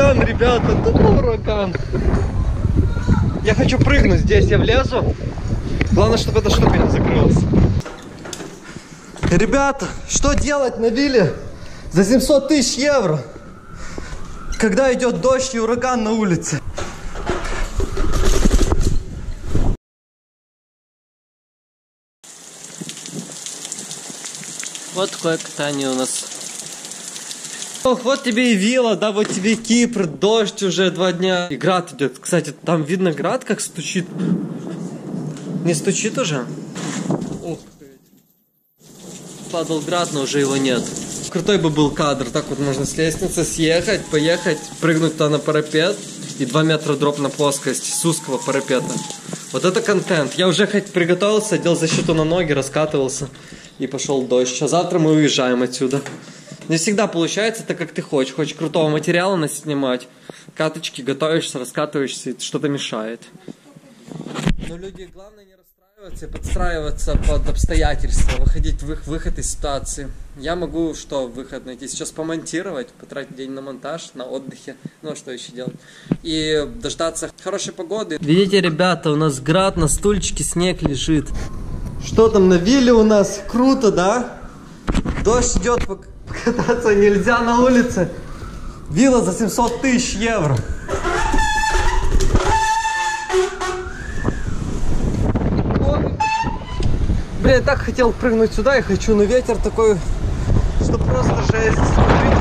ураган, ребята, тупо ураган. Я хочу прыгнуть здесь, я влезу. Главное, чтобы эта штука не закрылась. Ребята, что делать на вилле за 700 тысяч евро, когда идет дождь и ураган на улице? Вот такое катание у нас. Ох, вот тебе и вилла, да, вот тебе Кипр, дождь уже два дня. И град идет. Кстати, там видно град, как стучит. Не стучит уже? Ох, падал град, но уже его нет. Крутой бы был кадр. Так вот можно с лестницы съехать, поехать, прыгнуть туда на парапет и 2 метра дроп на плоскость с узкого парапета. Вот это контент. Я уже хоть приготовился, одел защиту на ноги, раскатывался и пошел дождь. А завтра мы уезжаем отсюда. Не всегда получается так, как ты хочешь. Хочешь крутого материала наснимать, каточки, готовишься, раскатываешься, и что-то мешает. Но люди, главное, не расстраиваться и подстраиваться под обстоятельства, выходить в их выход из ситуации. Я могу что выход найти? Сейчас помонтировать, потратить день на монтаж, на отдыхе, ну а что еще делать? И дождаться хорошей погоды. Видите, ребята, у нас град, на стульчике снег лежит. Что там на вилле у нас? Круто, да? Дождь идет, покататься нельзя на улице. Вилла за 700 тысяч евро. Блин, я так хотел прыгнуть сюда, я хочу, но ветер такой, что просто жесть. Смотрите,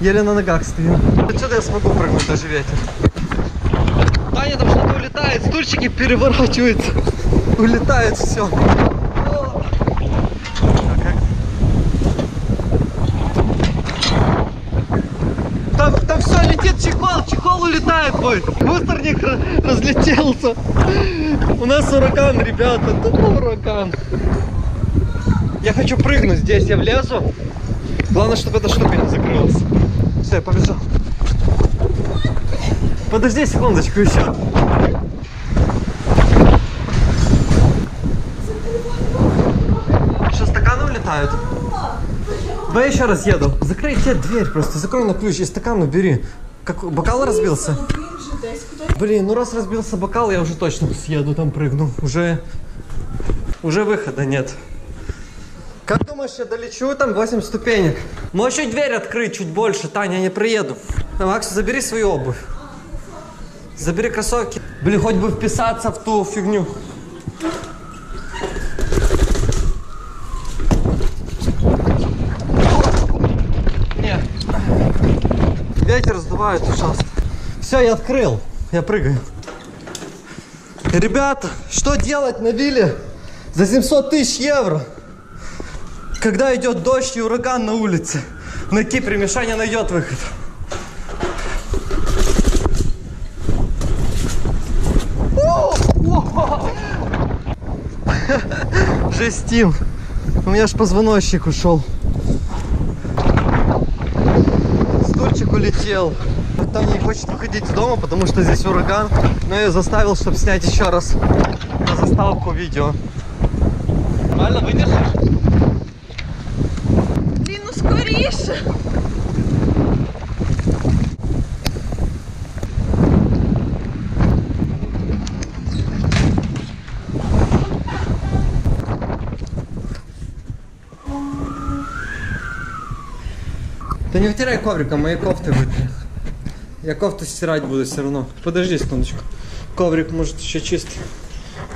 еле на ногах стою. Отсюда я смогу прыгнуть, даже ветер. Таня там что-то улетает, стульчики переворачиваются, улетает все. Там, там все летит улетает мой. Мусорник разлетелся. У нас ураган, ребята, тупо ураган. Я хочу прыгнуть здесь, я влезу. Главное, чтобы эта штука не закрылась. Все, я побежал. Подожди секундочку еще. Что, стаканы улетают? Давай еще раз еду. Закрой тебе дверь просто, закрой на ключ и стакан убери. Как бокал разбился? Блин, ну раз разбился бокал, я уже точно съеду, там прыгну. Уже, уже выхода нет. Как думаешь, я долечу? Там 8 ступенек. Можешь чуть дверь открыть, чуть больше, Таня, я не приеду. Макс, забери свою обувь. Забери кроссовки. Блин, хоть бы вписаться в ту фигню. Нет. Сдувает ужасно. Все, я открыл. Я прыгаю. Ребята, что делать на вилле за 700 тысяч евро? Когда идет дождь и ураган на улице. На Кипре Мишаня найдет выход. Жестим. У меня аж позвоночник ушел. Стульчик улетел. Там не хочет выходить из дома, потому что здесь ураган. Но я заставил, чтобы снять еще раз на заставку видео. Нормально выдержишь? Блін, ну. Не вытирай ковриком, мои кофты вытри. Я кофту стирать буду все равно. Подожди секундочку. Коврик может еще чистый.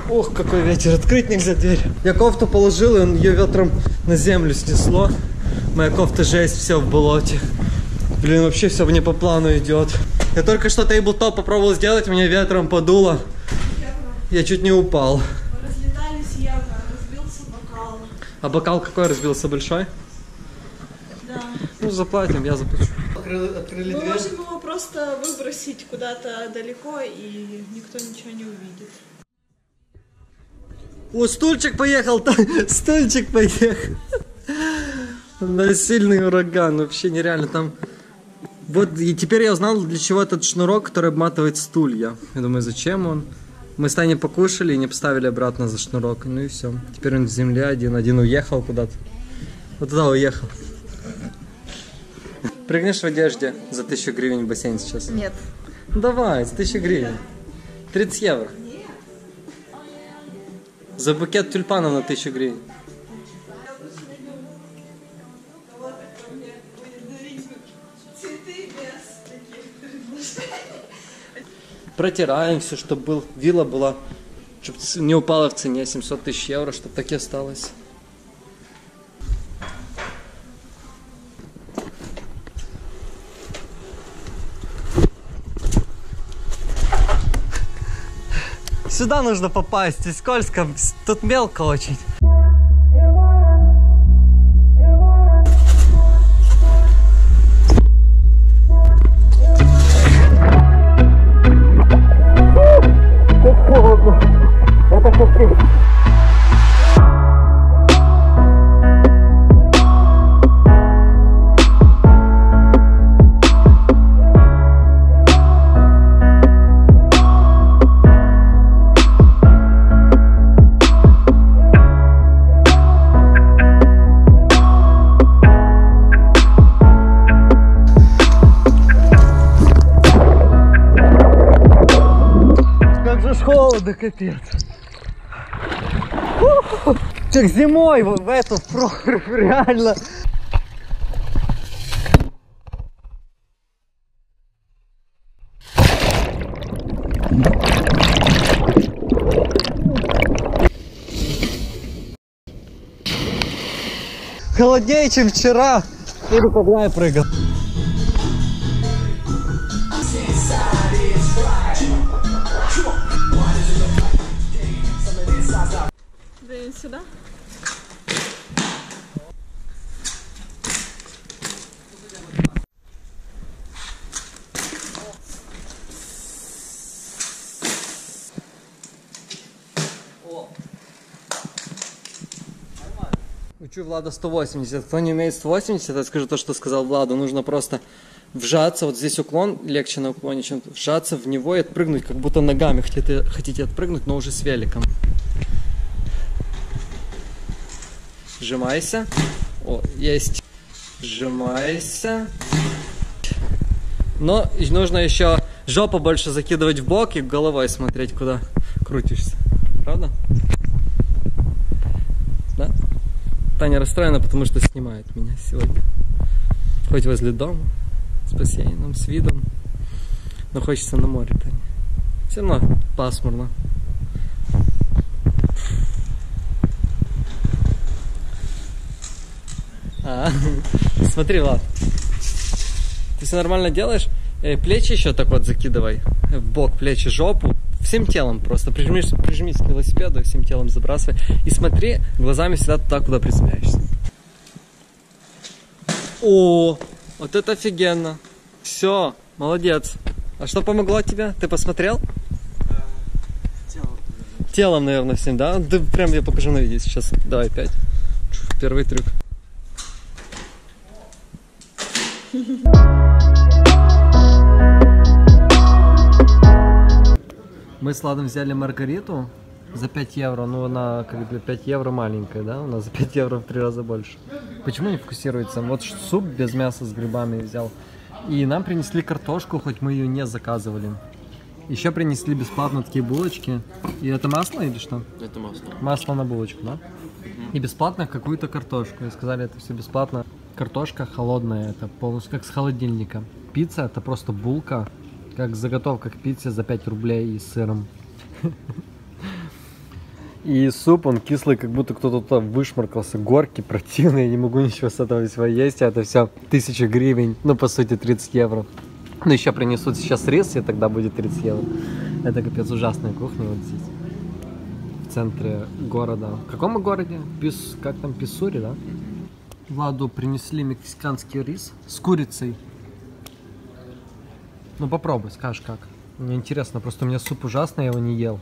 Ох, какой ветер. Открыть нельзя дверь. Я кофту положил, и он ее ветром на землю снесло. Моя кофта жесть, все в болоте. Блин, вообще все мне по плану идет. Я только что тейблтоп попробовал сделать, меня ветром подуло. Я чуть не упал. Разлетались евро, разбился бокал. А бокал какой разбился? Большой? Да. Ну, заплатим, я заплачу. Открыли, Мы дверь. можем его просто выбросить куда-то далеко, и никто ничего не увидит. О, стульчик поехал, та- стульчик поехал. На сильный ураган, вообще нереально там. Вот и теперь я узнал, для чего этот шнурок, который обматывает стулья. Я думаю, зачем он? Мы с Таней покушали и не поставили обратно за шнурок. Ну и все. Теперь он в земле один, один уехал куда-то. Вот туда уехал. Прыгнешь в одежде за 1000 гривен в бассейн сейчас? Нет. Давай, за 1000 гривен. 30 евро. За букет тюльпанов на 1000 гривен. Протираем все, чтобы был, вилла была, чтобы не упала в цене 700 тысяч евро, чтобы так и осталось. Сюда нужно попасть, здесь скользко, тут мелко очень. Холодно, капец. Как зимой вот в эту прорубь, реально. Холоднее, чем вчера. Когда я прыгал. Блин, сюда? Учу Влада 180. Кто не умеет 180, я скажу то, что сказал Владу. Нужно просто вжаться, вот здесь уклон, легче на уклоне, чем вжаться в него и отпрыгнуть, как будто ногами хотите, хотите отпрыгнуть, но уже с великом. Сжимайся. О, есть. Сжимайся. Но нужно еще жопу больше закидывать в бок и головой смотреть, куда крутишься. Правда? Да? Таня расстроена, потому что снимает меня сегодня. Хоть возле дома, с бассейном, с видом. Но хочется на море, Таня. Все равно пасмурно. А, смотри, Влад. Ты все нормально делаешь? Э, Плечи еще так вот закидывай. В бок плечи, жопу. Всем телом просто. Прижмись, прижмись к велосипеду, всем телом забрасывай. И смотри глазами всегда туда, куда приземляешься. О, вот это офигенно. Все, молодец. А что помогло тебе? Ты посмотрел? Телом, наверное, всем, да? Ты прям я покажу на видео сейчас. Давай, пять. Первый трюк. Мы с Ладом взяли маргариту за 5 евро, ну она как бы 5 евро маленькая, да? У нас за 5 евро в три раза больше. Почему не фокусируется? Вот суп без мяса с грибами взял. И нам принесли картошку, хоть мы ее не заказывали. Еще принесли бесплатно такие булочки. И это масло или что? Это масло. Масло на булочку, да? И бесплатно какую-то картошку. И сказали, это все бесплатно. Картошка холодная, это полностью как с холодильника. Пицца это просто булка, как заготовка к пицце за 5 рублей и сыром. И суп, он кислый, как будто кто-то туда вышмаркался. Горький, противный, я не могу ничего с этого всего есть. а Это все тысяча гривен, ну, по сути, 30 евро. Ну, еще принесут сейчас рис, и тогда будет 30 евро. Это капец ужасная кухня вот здесь. В центре города. В каком городе? Пис... Как там, Писсури, да? Владу принесли мексиканский рис с курицей. Ну попробуй, скажешь как. Мне интересно, просто у меня суп ужасный, я его не ел.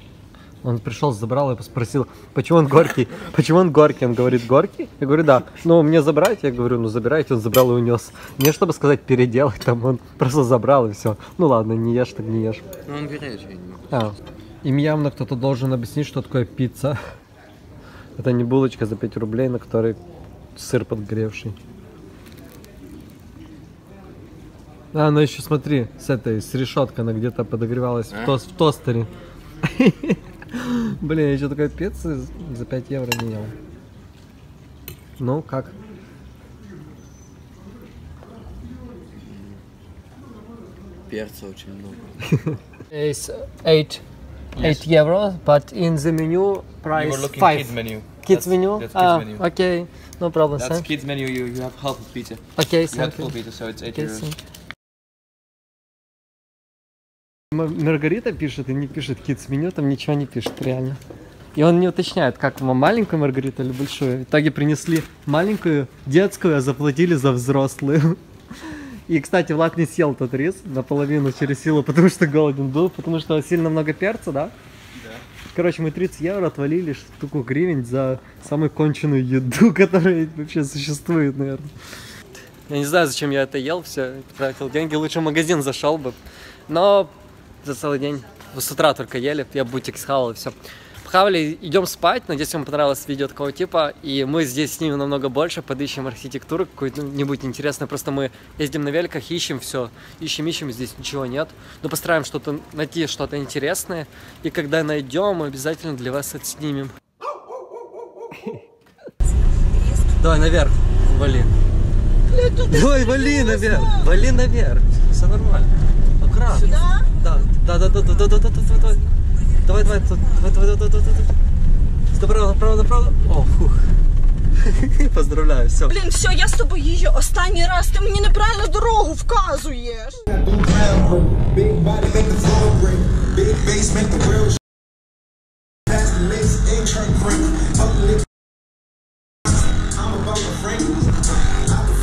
Он пришел, забрал и спросил, почему он горький? Почему он горький? Он говорит, горький? Я говорю, да. Ну, мне забрать? Я говорю, ну забирайте. Он забрал и унес. Не чтобы сказать переделать, там он просто забрал и все. Ну ладно, не ешь, так не ешь. Ну он горячий, я не могу. А, им явно кто-то должен объяснить, что такое пицца. Это не булочка за 5 рублей, на которой сыр подгревший. А, ну еще смотри, с этой, с решеткой она где-то подогревалась в, тос- в тостере. Блин, я еще такой пиццы за 5 евро не ел. Ну, как? Перца очень много. It's 8 8 euro, but in the menu price you were looking 5. kids menu. Kids That's- menu? That's kids ah, menu. okay. No problem, That's sir. kids menu. You you have half of pizza. Okay, You have thank full pizza, so it's eight Okay, euros. thank you. М- Маргарита пишет и не пишет kids меню, там ничего не пишет, реально. И он не уточняет, как вам маленькую Маргариту или большую. В итоге принесли маленькую, детскую, а заплатили за взрослую. И, кстати, Влад не съел тот рис наполовину через силу, потому что голоден был, потому что сильно много перца, да? Короче, мы 30 евро отвалили штуку гривен за самую конченую еду, которая вообще существует, наверное. Я не знаю, зачем я это ел, все, тратил деньги, лучше в магазин зашел бы. Но за целый день, с утра только ели, я бутик схавал и все. Пхавали, идем спать, надеюсь, вам понравилось видео такого типа, и мы здесь с ними намного больше, подыщем архитектуру какую-нибудь интересную, просто мы ездим на великах, ищем все, ищем, ищем, здесь ничего нет, но постараемся что-то найти, что-то интересное, и когда найдем, обязательно для вас отснимем. Давай наверх, вали. Давай, вали наверх, вали наверх. Все нормально. Аккуратно. Сюда? Да, да, да, да, да, да, да, да, да, да, да. Давай, давай, тут, давай, давай, давай, давай, давай. Направо, направо, направо. О, фух. Поздравляю, все. Блін, все, я з тобою їжджу останній раз. Ти мені неправильно дорогу вказуєш.